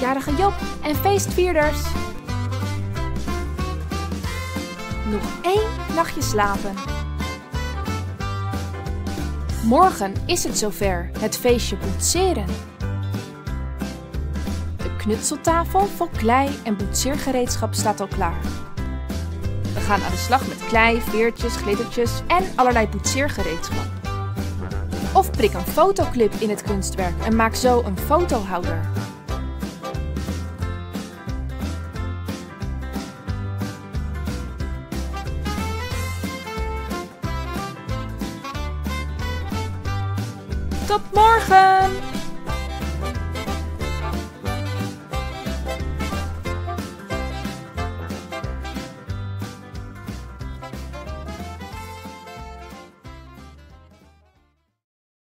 jarige Job en feestvierders. Nog één nachtje slapen. Morgen is het zover, het feestje boetseren. De knutseltafel vol klei en boetseergereedschap staat al klaar. We gaan aan de slag met klei, veertjes, glittertjes en allerlei boetseergereedschap. Of prik een fotoclip in het kunstwerk en maak zo een fotohouder. Tot morgen!